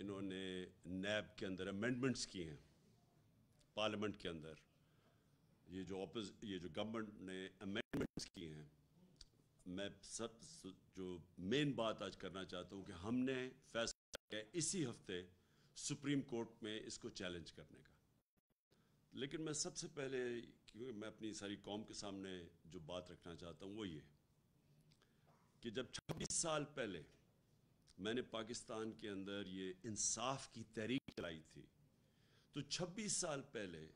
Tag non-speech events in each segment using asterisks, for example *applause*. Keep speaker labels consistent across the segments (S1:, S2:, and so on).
S1: इन्होंने नैब के अंदर अमेंडमेंट्स किए हैं पार्लियामेंट के अंदर। ये जो ऑपोज ये जो गवर्नमेंट ने अमेंडमेंट्स किए हैं, मैं सब जो मेन बात आज करना चाहता हूँ कि हमने फैसला किया इसी हफ़्ते सुप्रीम कोर्ट में इसको चैलेंज करने का। लेकिन मैं सबसे पहले, क्योंकि मैं अपनी सारी कौम के सामने जो बात रखना चाहता हूँ वो ये, कि जब 26 साल पहले मैंने पाकिस्तान के अंदर ये इंसाफ की तहरीक चलाई थी। तो 26 साल पहले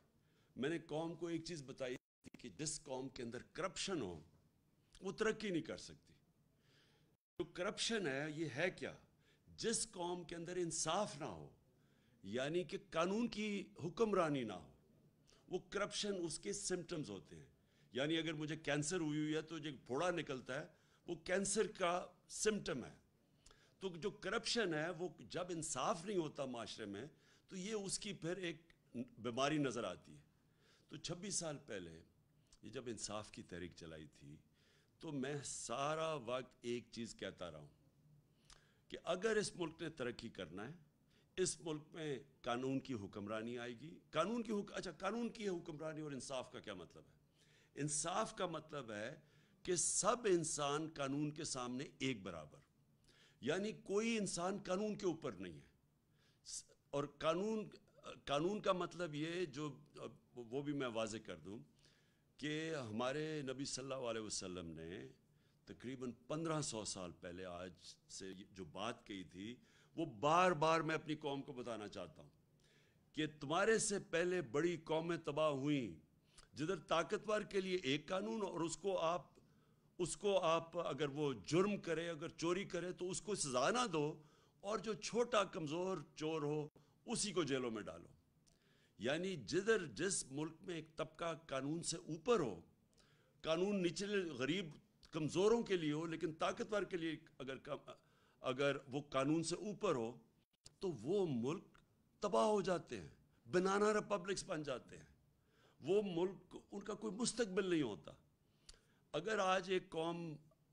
S1: मैंने कौम को एक चीज़ बताई थी कि जिस कौम के अंदर करप्शन हो, वो तरक्की नहीं कर सकती। जो करप्शन है, ये है क्या? जिस कौम के अंदर इंसाफ ना हो, यानी कि कानून की हुक्मरानी ना हो, वो करप्शन उसके सिम्टम्स होते हैं। यानी अगर मुझे कैंसर हुई हुई है तो जो फोड़ा निकलता है, वो कैंसर का सिम्टम है। तो जो करप्शन है वो जब इंसाफ नहीं होता माशरे में तो ये उसकी फिर एक बीमारी नज़र आती है। तो 26 साल पहले ये जब इंसाफ की तहरीक चलाई थी तो मैं सारा वक्त एक चीज़ कहता रहा हूँ कि अगर इस मुल्क ने तरक्की करना है इस मुल्क में कानून की हुक्मरानी आएगी। कानून की हुक, अच्छा कानून की हुक्मरानी और इंसाफ का क्या मतलब है? इंसाफ का मतलब है कि सब इंसान कानून के सामने एक बराबर। यानी कोई इंसान कानून के ऊपर नहीं है। और कानून कानून का मतलब ये जो, वो भी मैं वाजे कर दूँ कि हमारे नबी सल्लल्लाहु अलैहि वसल्लम ने तकरीबन 1500 साल पहले आज से जो बात कही थी, वो बार बार मैं अपनी कौम को बताना चाहता हूँ कि तुम्हारे से पहले बड़ी कौमें तबाह हुई, जिधर ताकतवर के लिए एक कानून और उसको आप उसको आप अगर वो जुर्म करे, अगर चोरी करे तो उसको सजा ना दो और जो छोटा कमज़ोर चोर हो, उसी को जेलों में डालो। यानी जिधर जिस मुल्क में एक तबका कानून से ऊपर हो, कानून निचले गरीब कमज़ोरों के लिए हो, लेकिन ताकतवर के लिए अगर अगर वो कानून से ऊपर हो तो वो मुल्क तबाह हो जाते हैं, बनाना रिपब्लिक्स बन जाते हैं। वो मुल्क, उनका कोई मुस्तकबिल नहीं होता। अगर आज एक कौम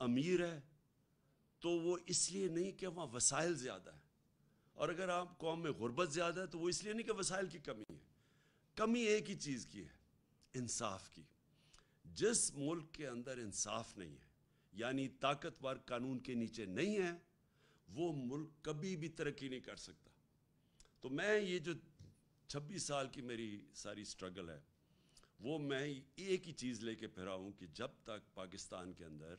S1: अमीर है तो वो इसलिए नहीं कि वहाँ वसाइल ज़्यादा है। और अगर आप कौम में गुर्बत ज़्यादा है तो वो इसलिए नहीं कि वसाइल की कमी है। कमी एक ही चीज़ की है, इंसाफ की। जिस मुल्क के अंदर इंसाफ नहीं है, यानी ताकतवर कानून के नीचे नहीं है, वो मुल्क कभी भी तरक्की नहीं कर सकता। तो मैं ये जो 26 साल की मेरी सारी स्ट्रगल है वो मैं एक ही चीज़ लेके फिरा हूँ कि जब तक पाकिस्तान के अंदर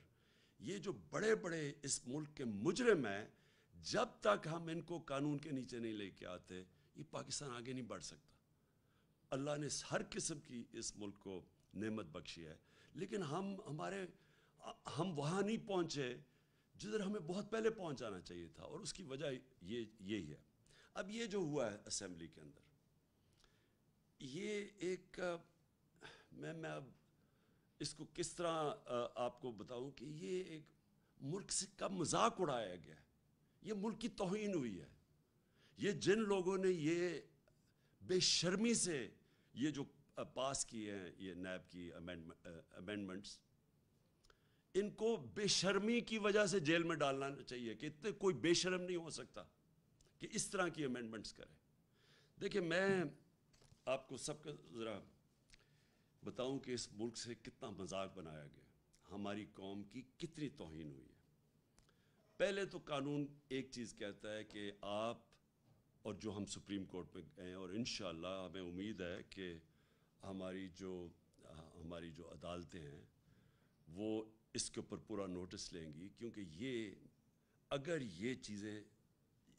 S1: ये जो बड़े बड़े इस मुल्क के मुजरम हैं, जब तक हम इनको कानून के नीचे नहीं लेके आते, ये पाकिस्तान आगे नहीं बढ़ सकता। अल्लाह ने हर किस्म की इस मुल्क को नेमत बख्शी है। लेकिन हम, हमारे, हम वहाँ नहीं पहुँचे जिधर हमें बहुत पहले पहुँच जाना चाहिए था और उसकी वजह ये, यही है। अब ये जो हुआ है असम्बली के अंदर, ये एक मैं मैं अब इसको किस तरह आपको बताऊँ कि ये एक मुल्क से कब मज़ाक उड़ाया गया है। ये मुल्क की तोहन हुई है। ये जिन लोगों ने ये बेशर्मी से ये जो पास किए हैं, ये नैब की अमेंडमेंट्स इनको बेशर्मी की वजह से जेल में डालना चाहिए कि इतने कोई बेशर्म नहीं हो सकता कि इस तरह की अमेंडमेंट्स करें। देखिए, मैं आपको सबका, ज़रा बताऊँ कि इस मुल्क से कितना मज़ाक बनाया गया। हमारी कौम की कितनी तोहन हुई है। पहले तो कानून एक चीज़ कहता है कि आप और जो हम सुप्रीम कोर्ट में गए और इन हमें उम्मीद है कि हमारी जो हमारी जो अदालतें हैं, वो इसके ऊपर पूरा नोटिस लेंगी। क्योंकि ये, अगर ये चीज़ें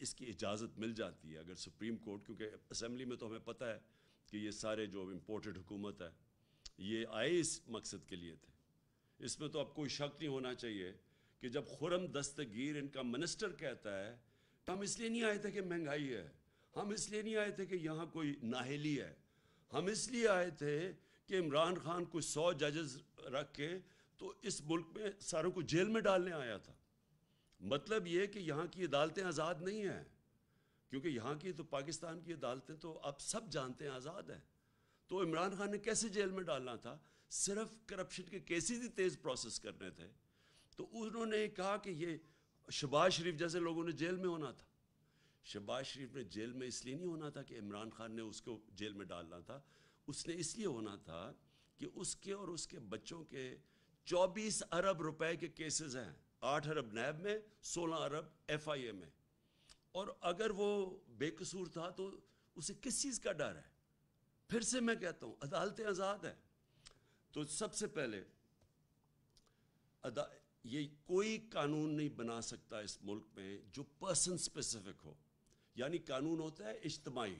S1: इसकी इजाज़त मिल जाती है, अगर सुप्रीम कोर्ट, क्योंकि असम्बली में तो हमें पता है कि ये सारे जो इम्पोर्टेड हुकूमत है ये आए इस मकसद के लिए थे। इसमें तो अब कोई शक नहीं होना चाहिए कि जब खुरम दस्तगीर इनका मिनिस्टर कहता है तो हम इसलिए नहीं आए थे कि महँगाई है। हम इसलिए नहीं आए थे कि यहाँ कोई नाहली है। हम इसलिए आए थे कि इमरान खान को सौ जजेस रख के तो इस मुल्क में सारों को जेल में डालने आया था। मतलब ये कि यहाँ की अदालतें आज़ाद नहीं हैं, क्योंकि यहाँ की तो पाकिस्तान की अदालतें तो आप सब जानते हैं आज़ाद हैं। तो इमरान खान ने कैसे जेल में डालना था? सिर्फ़ करप्शन के केसेस ही तेज़ प्रोसेस करने थे। तो उन्होंने कहा कि ये शबाज शरीफ जैसे लोगों ने जेल में होना था। शहबाज शरीफ ने जेल में इसलिए नहीं होना था कि इमरान खान ने उसको जेल में डालना था। उसने इसलिए होना था कि उसके और उसके बच्चों के 24 अरब रुपए के केसेस हैं। 8 अरब नैब में 16 अरब एफआईए में। और अगर वो बेकसूर था तो उसे किस चीज़ का डर है? फिर से मैं कहता हूँ, अदालतें आज़ाद हैं। तो सबसे पहले ये कोई कानून नहीं बना सकता इस मुल्क में जो पर्सन स्पेसिफिक हो। यानी कानून होता है इज्तमाही।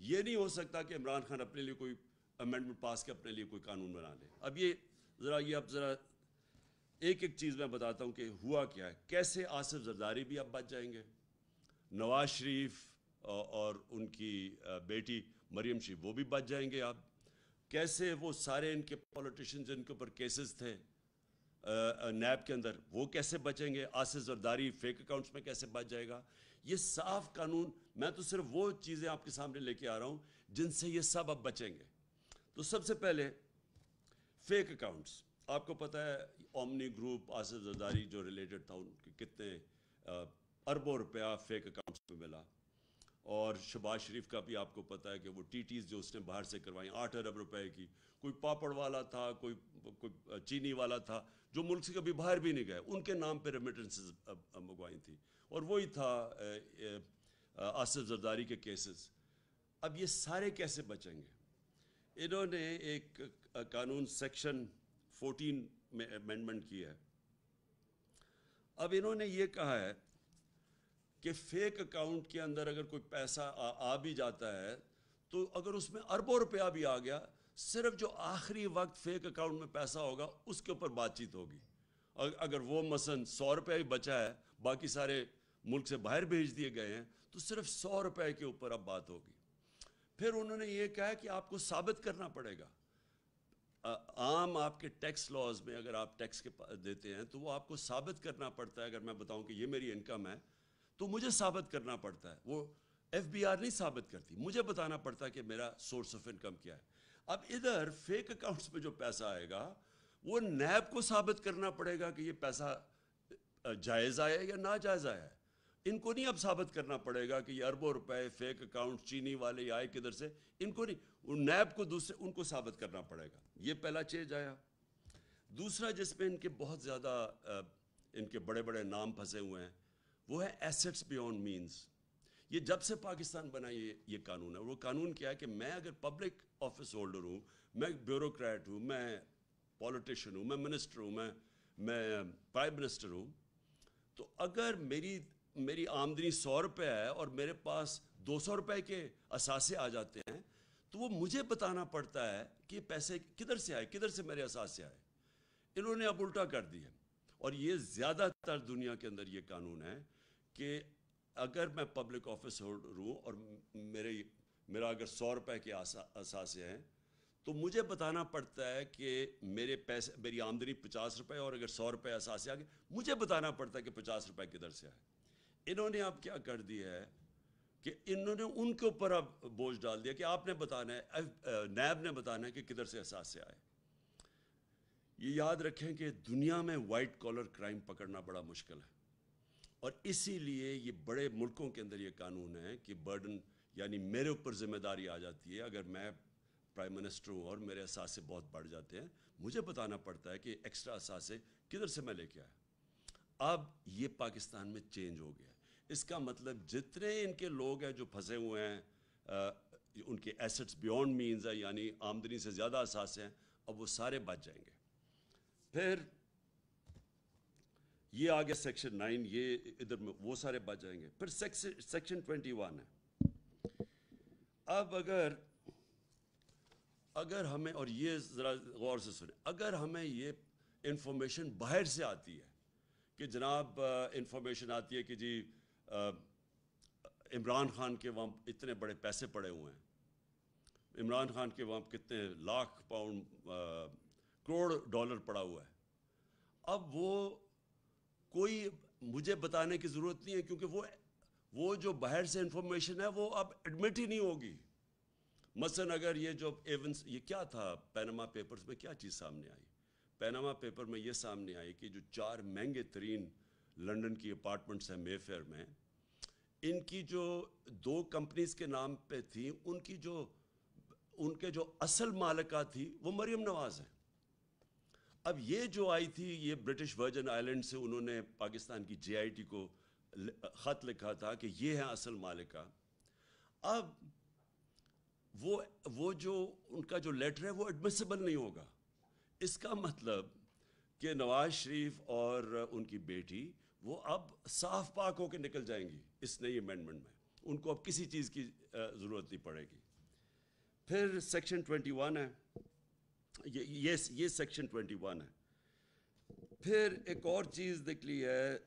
S1: ये नहीं हो सकता कि इमरान खान अपने लिए कोई अमेंडमेंट पास के अपने लिए कोई कानून बना ले। अब ये, ज़रा ये अब ज़रा, एक एक चीज़ मैं बताता हूँ कि हुआ क्या है। कैसे आसिफ जरदारी भी अब बच जाएँगे? नवाज़ शरीफ और उनकी बेटी मरियम शरीफ, वो भी बच जाएँगे आप। कैसे वो सारे इनके पॉलिटिशियन जिनके ऊपर केसेस थे नैब के अंदर, वो कैसे बचेंगे? आसिफ जरदारी फेक अकाउंट्स में कैसे बच जाएगा? ये साफ़ कानून, मैं तो सिर्फ़ वो चीज़ें आपके सामने लेके आ रहा हूँ, जिनसे ये सब अब बचेंगे। तो सबसे पहले फेक अकाउंट्स आपको पता है ओमनी ग्रुप आसिफ जरदारी जो रिलेटेड था, उनके कितने अरबों रुपया फेक अकाउंट्स में मिला। और शबाज शरीफ का भी आपको पता है कि वो टीटीज़ जो उसने बाहर से करवाई, आठ अरब रुपए की। कोई पापड़ वाला था, कोई कोई चीनी वाला था, जो मुल्क से कभी बाहर भी नहीं गए, उनके नाम पे रेमिटेंसेस मंगवाई थी। और वही था आसिफ जरदारी के केसेस अब ये सारे कैसे बचेंगे? इन्होंने एक कानून सेक्शन 14 में अमेंडमेंट किया है। अब इन्होंने ये कहा है कि फेक अकाउंट के अंदर अगर कोई पैसा आ, आ भी जाता है तो अगर उसमें अरबों रुपया भी आ गया सिर्फ़ जो आखिरी वक्त फेक अकाउंट में पैसा होगा उसके ऊपर बातचीत होगी। अगर वो मसन सौ रुपये ही बचा है बाकी सारे मुल्क से बाहर भेज दिए गए हैं तो सिर्फ़ सौ रुपये के ऊपर अब बात होगी। फिर उन्होंने ये कहा कि आपको साबित करना पड़ेगा। आम आपके टैक्स लॉज में अगर आप टैक्स के देते हैं तो वो आपको साबित करना पड़ता है अगर मैं बताऊँ कि ये मेरी इनकम है तो मुझे साबित करना पड़ता है। वो एफबीआर नहीं साबित करती। मुझे बताना पड़ता है कि मेरा सोर्स ऑफ़ इनकम क्या है। अब इधर फेक अकाउंट्स में जो पैसा आएगा, वो नैब को साबित करना पड़ेगा कि ये पैसा जायज़ आया या ना जायज़ आया है। इनको नहीं अब साबित करना पड़ेगा कि ये अरबों रुपए फेक अकाउंट चीनी वाले आए किधर से। इनको नहीं नैब को दूसरे, उनको साबित करना पड़ेगा। ये पहला चेंज आया। दूसरा जिसमें इनके बहुत ज़्यादा इनके बड़े बड़े नाम फंसे हुए हैं वो है एसेट्स बियॉन्ड मीन्स ये जब से पाकिस्तान बना ये ये कानून है, वो कानून क्या है कि मैं अगर पब्लिक ऑफ़िस होल्डर हूँ, मैं ब्यूरोक्रेट हूँ, मैं पॉलिटिशियन हूँ, मैं मिनिस्टर हूँ, मैं मैं प्राइम मिनिस्टर हूँ तो अगर मेरी मेरी आमदनी सौ रुपये है और मेरे पास दो सौ रुपये के असासे आ जाते हैं तो वो मुझे बताना पड़ता है कि पैसे किधर से आए, किधर से मेरे असासे आए। इन्होंने अब उल्टा कर दिया। और ये ज़्यादातर दुनिया के अंदर ये कानून है कि अगर मैं पब्लिक ऑफ़िस होल्डर हूँ और मेरे, मेरा अगर सौ रुपये के असासे हैं तो मुझे बताना पड़ता है कि मेरे पैसे, मेरी आमदनी पचास रुपये और अगर सौ रुपये असासे आ गए मुझे बताना पड़ता है कि पचास रुपये किधर से आए। इन्होंने अब क्या कर दिया है कि इन्होंने उनके ऊपर अब बोझ डाल दिया कि आपने बताना है नैब ने बताना है कि किधर से एहसास आए। ये याद रखें कि दुनिया में वाइट कॉलर क्राइम पकड़ना बड़ा मुश्किल है। और इसीलिए ये बड़े मुल्कों के अंदर ये कानून है कि बर्डन यानी मेरे ऊपर ज़िम्मेदारी आ जाती है अगर मैं प्राइम मिनिस्टर हूँ और मेरे असासे बहुत बढ़ जाते हैं। मुझे बताना पड़ता है कि एक्स्ट्रा असासे किधर से मैं लेके आया। अब ये पाकिस्तान में चेंज हो गया इसका मतलब जितने इनके लोग हैं जो फंसे हुए हैं आ, उनके एसेट्स बियॉन्ड मीन्स है यानी आमदनी से ज़्यादा असासे हैं अब वो सारे बच जाएँगे। फिर ये आ गया सेक्शन नाइन ये इधर में वो सारे बच जाएँगे। फिर सेक्शन ट्वेंटी वन है। अब अगर अगर हमें, और ये ज़रा गौर से सुने, अगर हमें ये इंफॉर्मेशन बाहर से आती है कि जनाब इंफॉर्मेशन आती है कि जी इमरान खान के वहाँ इतने बड़े पैसे पड़े हुए हैं। इमरान खान के वहाँ कितने लाख पाउंड करोड़ डॉलर पड़ा हुआ है। अब वो कोई मुझे बताने की ज़रूरत नहीं है, क्योंकि वो वो जो बाहर से इंफॉर्मेशन है, वो अब एडमिट ही नहीं होगी। मसलन अगर ये जो एवेंस ये क्या था पैनामा पेपर्स में? क्या चीज़ सामने आई? पैनामा पेपर में ये सामने आई कि जो चार महँगे तरीन लंदन की अपार्टमेंट्स हैं मेफेयर में, इनकी जो दो कंपनीज़ के नाम पे थी, उनकी जो, उनके जो असल मालिका थी, वो मरियम नवाज़ है। अब ये जो आई थी, ये ब्रिटिश वर्जन आइलैंड से उन्होंने पाकिस्तान की जेआईटी को ख़त लिखा था कि ये है असल मालिका अब वो वो जो, उनका जो लेटर है वो एडमिसिबल नहीं होगा। इसका मतलब कि नवाज़ शरीफ और उनकी बेटी, वो अब साफ़ पाक होकर निकल जाएँगी इस नई अमेंडमेंट में। उनको अब किसी चीज़ की ज़रूरत नहीं पड़ेगी। फिर सेक्शन 21 है। ये ये सेक्शन 21 है। फिर एक और चीज़ देख ली है।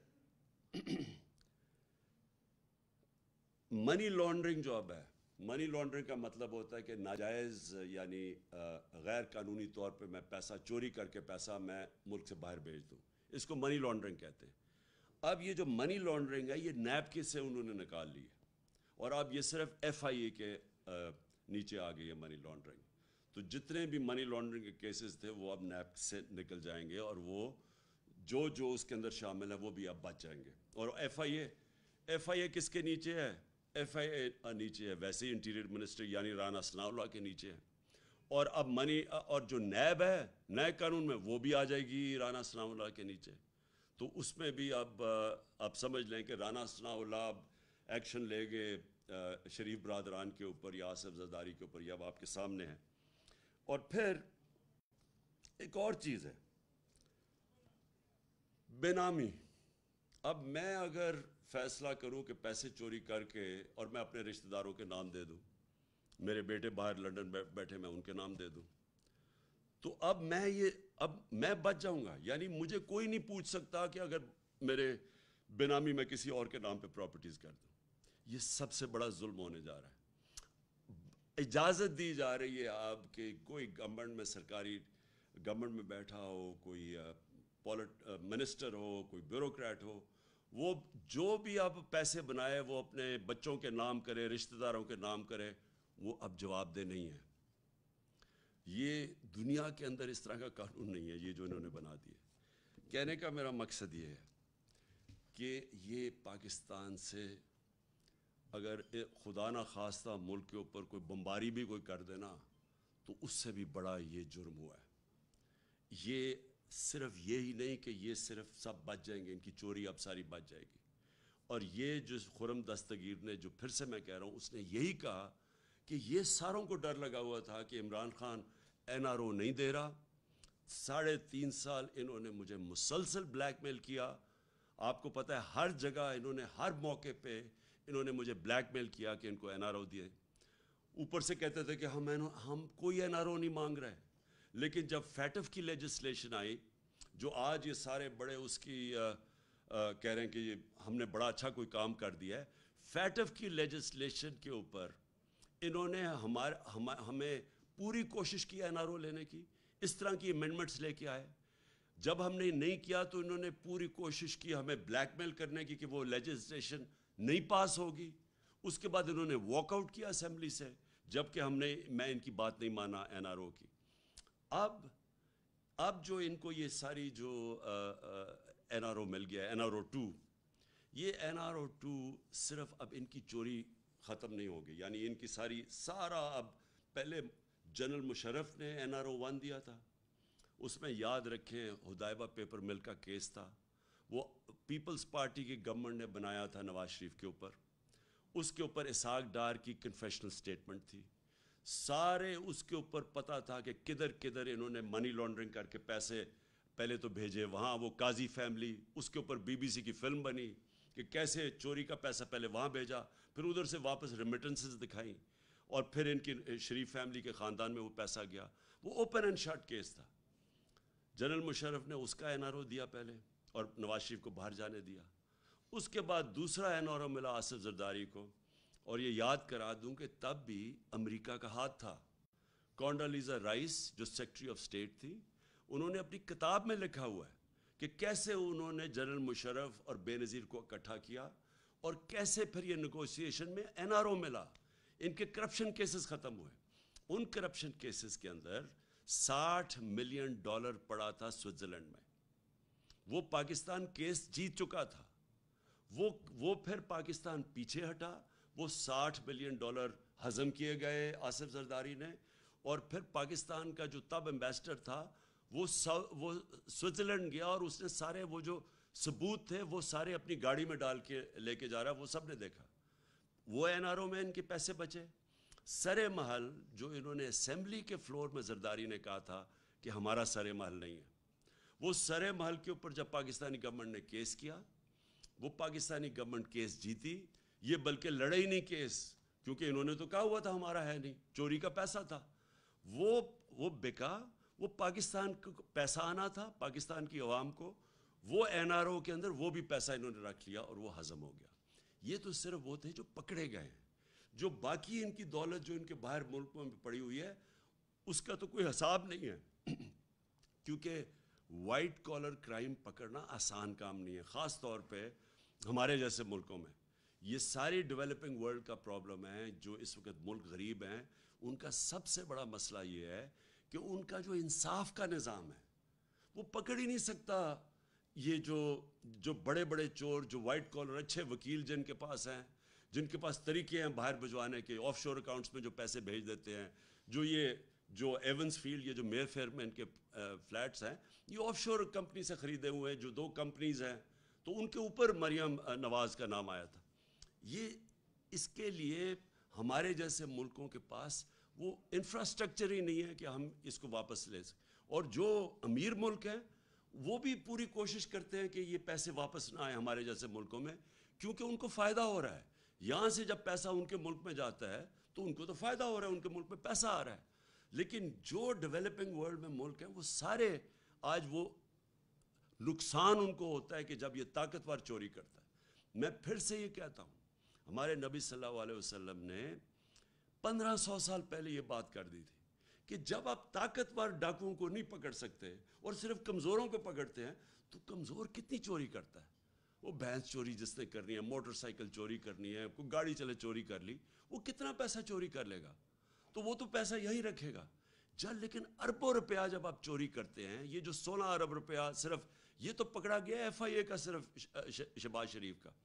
S1: मनी लॉन्ड्रिंग जो अब है। मनी लॉन्ड्रिंग का मतलब होता है कि नाजायज़, यानी गैर कानूनी तौर पे मैं पैसा चोरी करके पैसा मैं मुल्क से बाहर भेज दूँ। इसको मनी लॉन्ड्रिंग कहते हैं। अब ये जो मनी लॉन्ड्रिंग है, ये नैब के से उन्होंने निकाल ली है। और अब ये सिर्फ़ एफ़ आई ए के नीचे आ गई है मनी लॉन्ड्रिंग तो जितने भी मनी लॉन्ड्रिंग के केसेस थे, वो अब नैब से निकल जाएँगे और वो जो जो उसके अंदर शामिल है, वो भी अब बच जाएँगे। और F I A F I ए किसके नीचे है? एफ़ आई ए नीचे है। वैसे ही इंटीरियर मिनिस्टर यानी राना सनाउल्ला के नीचे है। और अब मनी और जो नैब है, नए कानून में, वो भी आ जाएगी राना सनाउल्ला के नीचे। तो उसमें भी अब आप समझ लें कि राना सनाउल्ला एक्शन लेंगे शरीफ बरदरान के ऊपर या आसफ जदारी के ऊपर, या अब आपके सामने है। और फिर एक और चीज़ है। बेनामी। अब मैं अगर फैसला करूँ कि पैसे चोरी करके और मैं अपने रिश्तेदारों के नाम दे दूँ, मेरे बेटे बाहर लंदन बैठे मैं उनके नाम दे दूँ तो अब मैं ये, अब मैं बच जाऊँगा। यानी मुझे कोई नहीं पूछ सकता कि अगर मेरे बेनामी में किसी और के नाम पे प्रॉपर्टीज़ कर दूँ। ये सबसे बड़ा जुल्म होने जा रहा है। इजाज़त दी जा रही है आप कि कोई गवर्नमेंट में सरकारी गवर्नमेंट में बैठा हो, कोई पॉलिट मिनिस्टर हो, कोई ब्यूरोक्रेट हो, वो जो भी अब पैसे बनाए, वो अपने बच्चों के नाम करे, रिश्तेदारों के नाम करे, वो अब जवाबदेह नहीं है। ये दुनिया के अंदर इस तरह का कानून नहीं है, ये जो इन्होंने बना दिए। कहने का मेरा मकसद ये है कि ये पाकिस्तान से अगर खुदा ना खास्ता मुल्क के ऊपर कोई बम्बारी भी कोई कर देना तो उससे भी बड़ा ये जुर्म हुआ है। ये सिर्फ़ ये ही नहीं कि ये सिर्फ़ सब बच जाएँगे, इनकी चोरी अब सारी बच जाएगी। और ये जो खुरम दस्तगीर ने, जो फिर से मैं कह रहा हूँ, उसने यही कहा कि ये सारों को डर लगा हुआ था कि Imran Khan N R O नहीं दे रहा। साढ़े तीन साल इन्होंने मुझे मुसलसल ब्लैकमेल किया। आपको पता है हर जगह इन्होंने हर मौके पे इन्होंने मुझे ब्लैकमेल किया कि इनको एनआरओ दिए। ऊपर से कहते थे कि हम एन हम कोई एनआरओ नहीं मांग रहे। लेकिन जब फैटफ की लेजिस्लेशन आई जो आज ये सारे बड़े उसकी आ, आ, कह रहे हैं कि हमने बड़ा अच्छा कोई काम कर दिया है फैटफ की लेजिस्लेशन के ऊपर इन्होंने हमारे हम, हमें पूरी कोशिश की एन लेने की। इस तरह की अमेंडमेंट्स लेके आए। जब हमने नहीं किया तो इन्होंने पूरी कोशिश की हमें ब्लैकमेल करने की कि वो लेजिस्लेशन नहीं पास होगी। उसके बाद इन्होंने वॉकआउट किया असेंबली से, जबकि हमने, मैं इनकी बात नहीं माना एनआरओ की। अब अब जो इनको ये सारी जो एन आर ओ मिल गया एन आर ओ टू ये एन आर ओ टू सिर्फ़ अब इनकी चोरी ख़त्म नहीं होगी। यानी इनकी सारी, सारा अब पहले जनरल मुशरफ ने एन आर ओ वन दिया था। उसमें याद रखें, हुदायबा पेपर मिल का केस था। वो पीपल्स पार्टी की गवर्नमेंट ने बनाया था नवाज़ शरीफ के ऊपर। उसके ऊपर इसाक डार की कन्फेशनल स्टेटमेंट थी। सारे उसके ऊपर पता था कि किधर किधर इन्होंने मनी लॉन्ड्रिंग करके पैसे पहले तो भेजे, वहाँ वो काजी फैमिली उसके ऊपर बीबीसी की फ़िल्म बनी कि कैसे चोरी का पैसा पहले वहाँ भेजा, फिर उधर से वापस रेमिटेंसेस दिखाई और फिर इनकी शरीफ फैमिली के ख़ानदान में वो पैसा गया। वो ओपन एंड शर्ट केस था। जनरल मुशरफ ने उसका एन दिया पहले। और नवाज़ शरीफ को बाहर जाने दिया। उसके बाद दूसरा एन मिला आसिफ जरदारी को। और ये याद करा दूँ कि तब भी अमेरिका का हाथ था। कॉन्डालीजा राइस, जो सेक्रेटरी ऑफ़ स्टेट थी, उन्होंने अपनी किताब में लिखा हुआ है कि कैसे उन्होंने जनरल मुशरफ और बेनज़ीर को इकट्ठा किया और कैसे फिर ये नेगोशिएशन में एनआरओ मिला। इनके करप्शन केसेस ख़त्म हुए। उन करप्शन केसेस के अंदर 60 मिलियन डॉलर पड़ा था स्विट्ज़रलैंड में। वो पाकिस्तान केस जीत चुका था। वो वो फिर पाकिस्तान पीछे हटा, वो 60 बिलियन डॉलर हजम किए गए आसिफ जरदारी ने, और फिर पाकिस्तान का जो तब एम्बेसडर था, वो वो स्विट्ज़रलैंड गया और उसने सारे वो जो सबूत थे, वो सारे अपनी गाड़ी में डाल के लेके जा रहा, वो सबने देखा। वो एन में इनके पैसे बचे। सरे महल जो इन्होंने असेंबली के फ्लोर में जरदारी ने कहा था कि हमारा सरे महल नहीं है। वो सरे महल के ऊपर जब पाकिस्तानी गवर्नमेंट ने केस किया, वो पाकिस्तानी गवर्नमेंट केस जीती। ये बल्कि लड़े ही नहीं केस क्योंकि इन्होंने तो कहा हुआ था, हमारा है नहीं। चोरी का पैसा था। वो वो बिका वो पाकिस्तान को पैसा आना था, पाकिस्तान की आवाम को। वो एनआरओ के अंदर वो भी पैसा इन्होंने रख लिया और वो हजम हो गया। ये तो सिर्फ़ वो थे जो पकड़े गए हैं। जो बाकी इनकी दौलत जो इनके बाहर मुल्कों में पड़ी हुई है, उसका तो कोई हिसाब नहीं है। *clears throat* क्योंकि वाइट कॉलर क्राइम पकड़ना आसान काम नहीं है, ख़ास तौर पे हमारे जैसे मुल्कों में। ये सारी डेवलपिंग वर्ल्ड का प्रॉब्लम है, जो इस वक्त मुल्क गरीब हैं, उनका सबसे बड़ा मसला ये है कि उनका जो इंसाफ का निज़ाम है, वो पकड़ ही नहीं सकता। ये जो जो बड़े बड़े चोर, जो वाइट कॉलर अच्छे वकील जिनके पास हैं, जिनके पास तरीके हैं बाहर भिजवाने के ऑफशोर अकाउंट्स में जो पैसे भेज देते हैं, जो ये जो एवंस फ़ील्ड ये जो मेयर में इनके फ्लैट्स हैं, ये ऑफशोर कंपनी से ख़रीदे हुए हैं, जो दो कंपनीज़ हैं तो उनके ऊपर मरियम नवाज़ का नाम आया था। ये इसके लिए हमारे जैसे मुल्कों के पास वो इंफ्रास्ट्रक्चर ही नहीं है कि हम इसको वापस ले सकें। और जो अमीर मुल्क हैं, वो भी पूरी कोशिश करते हैं कि ये पैसे वापस ना आए हमारे जैसे मुल्कों में, क्योंकि उनको फ़ायदा हो रहा है। यहाँ से जब पैसा उनके मुल्क में जाता है तो उनको तो फ़ायदा हो रहा है, उनके मुल्क में पैसा आ रहा है। लेकिन जो डेवलपिंग वर्ल्ड में मुल्क हैं, वो सारे आज वो नुकसान उनको होता है कि जब ये ताकतवर चोरी करता है। मैं फिर से ये कहता हूँ, हमारे नबी सल्लल्लाहु अलैहि वसल्लम ने 1500 साल पहले ये बात कर दी थी कि जब आप ताकतवर डाकुओं को नहीं पकड़ सकते और सिर्फ़ कमज़ोरों को पकड़ते हैं तो कमज़ोर कितनी चोरी करता है? वो भैंस चोरी जिसने करनी है, मोटरसाइकिल चोरी करनी है, कोई गाड़ी चले चोरी कर ली, वो कितना पैसा चोरी कर लेगा? तो वो तो पैसा यही रखेगा। जब लेकिन अरबों रुपया जब आप चोरी करते हैं, ये जो सोलह अरब रुपया सिर्फ़, ये तो पकड़ा गया एफ़ आई ए का सिर्फ़ शहबाज शरीफ का।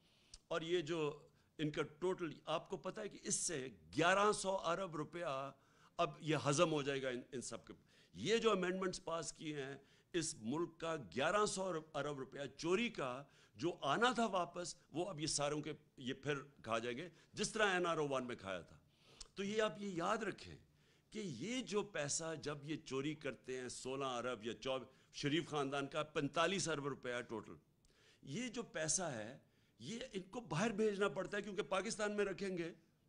S1: और ये जो इनका टोटल, आपको पता है कि इससे 1100 अरब रुपया अब ये हजम हो जाएगा इन इन सब के ये जो अमेंडमेंट्स पास किए हैं, इस मुल्क का 1100 अरब रुपया चोरी का जो आना था वापस, वो अब ये सारों के, ये फिर खा जाएँगे। जिस तरह एन आर ओ वन में खाया था। तो ये आप ये याद रखें कि ये जो पैसा जब ये चोरी करते हैं, सोलह अरब या चौब, शरीफ ख़ानदान का पैंतालीस अरब रुपया टोटल ये जो पैसा है, ये इनको बाहर भेजना पड़ता है क्योंकि पाकिस्तान में रखेंगे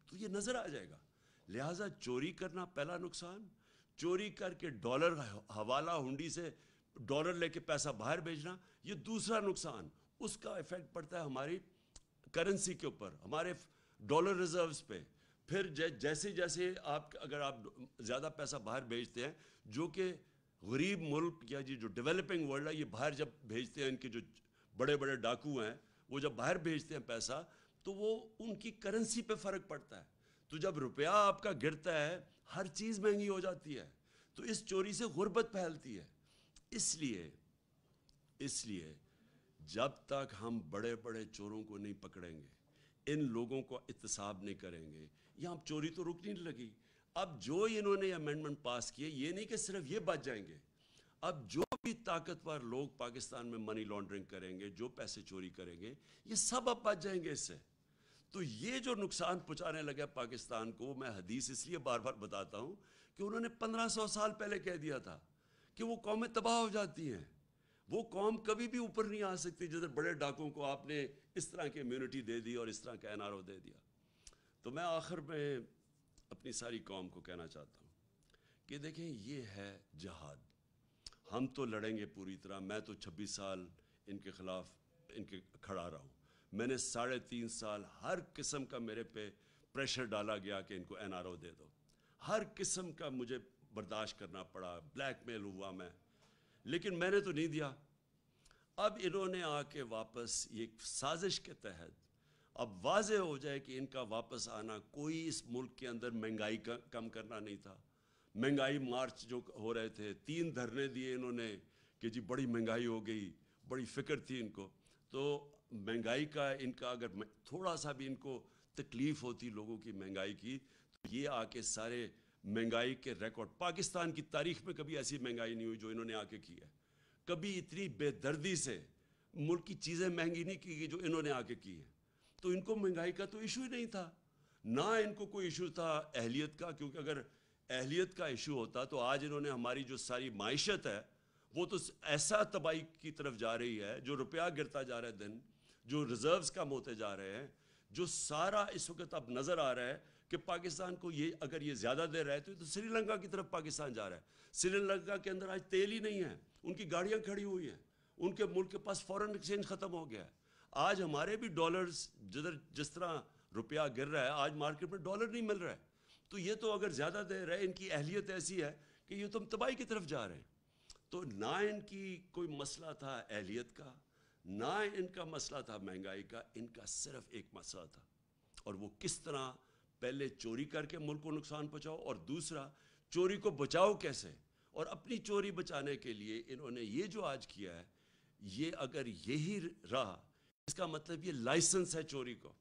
S1: तो ये नज़र आ जाएगा। लिहाजा चोरी करना पहला नुकसान, चोरी करके डॉलर हवाला हुंडी से डॉलर लेके पैसा बाहर भेजना, ये दूसरा नुकसान। उसका इफ़ेक्ट पड़ता है हमारी करेंसी के ऊपर, हमारे डॉलर रिजर्व्स पे। फिर जैसे जैसे आप, अगर आप ज़्यादा पैसा बाहर भेजते हैं, जो कि गरीब मुल्क या जी जो डेवलपिंग वर्ल्ड है, ये बाहर जब भेजते हैं, इनके जो बड़े बड़े डाकू हैं, वो जब बाहर भेजते हैं पैसा तो वो उनकी करेंसी पे फ़र्क पड़ता है। तो जब रुपया आपका गिरता है, हर चीज़ महँगी हो जाती है। तो इस चोरी से गुर्बत फैलती है। इसलिए इसलिए जब तक हम बड़े बड़े चोरों को नहीं पकड़ेंगे, इन लोगों को इतसाब नहीं करेंगे यहाँ चोरी तो रुकनी लगी। अब जो इन्होंने अमेंडमेंट पास किए, ये नहीं कि सिर्फ़ ये बच जाएँगे। अब जो भी ताकतवर लोग पाकिस्तान में मनी लॉन्ड्रिंग करेंगे, जो पैसे चोरी करेंगे, ये सब अब बच जाएँगे इससे। तो ये जो नुकसान पहुँचाने लगा पाकिस्तान को, मैं हदीस इसलिए बार बार बताता हूँ कि उन्होंने 1500 साल पहले कह दिया था कि वो कौमें तबाह हो जाती हैं। वो कौम कभी भी ऊपर नहीं आ सकती, जिधर बड़े डाकों को आपने इस तरह की इम्यूनिटी दे दी और इस तरह का एन दे दिया। तो मैं आखिर में अपनी सारी कौम को कहना चाहता हूँ कि देखें, ये है जहाद। हम तो लड़ेंगे पूरी तरह। मैं तो 26 साल इनके ख़िलाफ़, इनके खड़ा रहा हूँ। मैंने साढ़े तीन साल हर किस्म का मेरे पे प्रेशर डाला गया कि इनको एन दे दो। हर किस्म का मुझे बर्दाश्त करना पड़ा। ब्लैकमेल हुआ मैं। लेकिन मैंने तो नहीं दिया। अब इन्होंने आके वापस ये साजिश के तहत अब वाज हो जाए कि इनका वापस आना कोई इस मुल्क के अंदर महँगाई का, कम करना नहीं था। महँगाई मार्च जो हो रहे थे तीन धरने दिए इन्होंने कि जी बड़ी महँगाई हो गई बड़ी फ़िक्र थी इनको। तो महँगाई का इनका अगर थोड़ा सा भी इनको तकलीफ़ होती लोगों की महँगाई की तो ये आके सारे महँगाई के रिकॉर्ड पाकिस्तान की तारीख में कभी ऐसी महँगाई नहीं हुई जो इन्होंने आके की है। कभी इतनी बेदर्दी से मुल्क की चीज़ें महँगी नहीं की गई जो इन्होंने आके की है। तो इनको महँगाई का तो इशू ही नहीं था। ना इनको कोई इशू था अहलियत का क्योंकि अगर अहलियत का इशू होता तो आज इन्होंने हमारी जो सारी मीशत है वो तो ऐसा तबाही की तरफ़ जा रही है जो रुपया गिरता जा रहा है दिन जो रिजर्व्स कम होते जा रहे हैं जो सारा इस वक्त अब नज़र आ रहा है कि पाकिस्तान को ये अगर ये ज़्यादा दे रहा है तो, तो श्रीलंका की तरफ़ पाकिस्तान जा रहा है। श्रीलंका के अंदर आज तेल ही नहीं है उनकी गाड़ियाँ खड़ी हुई हैं उनके मुल्क के पास फॉरेन एक्सचेंज ख़त्म हो गया है। आज हमारे भी डॉलर्स जिधर जिस तरह रुपया गिर रहा है, आज मार्केट में डॉलर नहीं मिल रहा है। तो ये तो अगर ज़्यादा दे रहे इनकी अहलियत ऐसी है कि ये तो हम तबाही की तरफ़ जा रहे हैं। तो ना इनकी कोई मसला था अहलियत का, ना इनका मसला था महँगाई का, इनका सिर्फ़ एक मसला था। और वो किस तरह पहले चोरी करके मुल्क को नुकसान पहुँचाओ और दूसरा चोरी को बचाओ कैसे? और अपनी चोरी बचाने के लिए इन्होंने ये जो आज किया है, ये अगर यही रहा इसका मतलब ये लाइसेंस है चोरी को।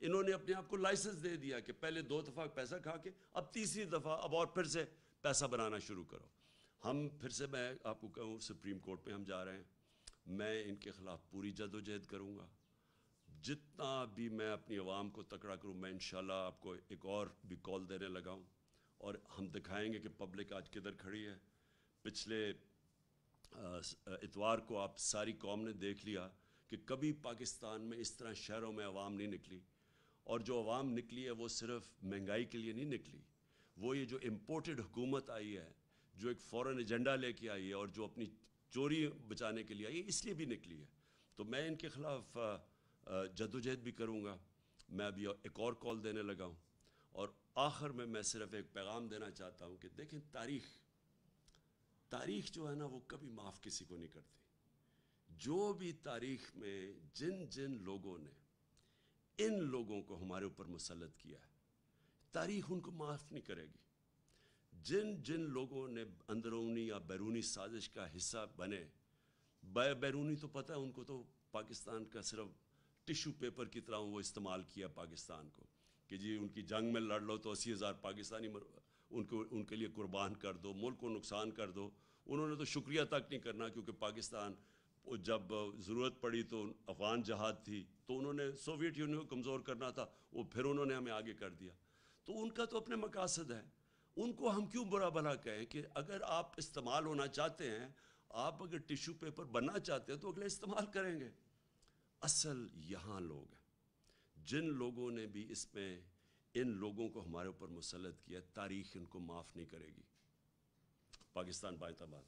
S1: इन्होंने अपने आप को लाइसेंस दे दिया कि पहले दो दफ़ा पैसा खा के, अब तीसरी दफ़ा, अब और फिर से पैसा बनाना शुरू करो। हम फिर से मैं आपको कहूँ, सुप्रीम कोर्ट में हम जा रहे हैं। मैं इनके ख़िलाफ़ पूरी जदोजहद करूँगा। जितना भी मैं अपनी आवाम को तकड़ा करूँ, मैं इन आपको एक और भी कॉल देने लगाऊँ और हम दिखाएँगे कि पब्लिक आज किधर खड़ी है। पिछले इतवार को आप सारी कौम ने देख लिया। कि कभी पाकिस्तान में इस तरह शहरों में आवाम नहीं निकली। और जो आवाम निकली है, वो सिर्फ़ महँगाई के लिए नहीं निकली। वो ये जो इम्पोर्टेड हुकूमत आई है, जो एक फ़ॉरन एजेंडा लेके आई है और जो अपनी चोरी बचाने के लिए आई है इसलिए भी निकली है। तो मैं इनके ख़िलाफ़ जदोजहद भी करूँगा। मैं अभी एक और कॉल देने लगा हूँ। और आखिर में मैं सिर्फ़ एक पैगाम देना चाहता हूँ कि देखें, तारीख़ तारीख़ जो है ना, वो कभी माफ़ किसी को नहीं करती। जो भी तारीख़ में जिन जिन लोगों ने इन लोगों को हमारे ऊपर मुसलत किया है, तारीख़ उनको माफ़ नहीं करेगी। जिन जिन लोगों ने अंदरूनी या बैरूनी साजिश का हिस्सा बने बैरूनी तो पता है उनको तो पाकिस्तान का सिर्फ़ टिश्यू पेपर की तरह वो इस्तेमाल किया पाकिस्तान को कि जी उनकी जंग में लड़ लो तो अस्सी हज़ार पाकिस्तानी उनको, उनके लिए कुर्बान कर दो, मुल्क को नुकसान कर दो। उन्होंने तो शुक्रिया तक नहीं करना क्योंकि पाकिस्तान जब ज़रूरत पड़ी तो अफ़गान जहाद थी तो उन्होंने सोवियत यूनियन को कमज़ोर करना था, वो फिर उन्होंने हमें आगे कर दिया। तो उनका तो अपने मकासद है। उनको हम क्यों बुरा भला कहें कि अगर आप इस्तेमाल होना चाहते हैं, आप अगर टिश्यू पेपर बनना चाहते हैं तो अगले इस्तेमाल करेंगे। असल यहाँ लोग हैं। जिन लोगों ने भी इसमें, इन लोगों को हमारे ऊपर मुसलत किया, तारीख इनको माफ़ नहीं करेगी। पाकिस्तान बायताबाद।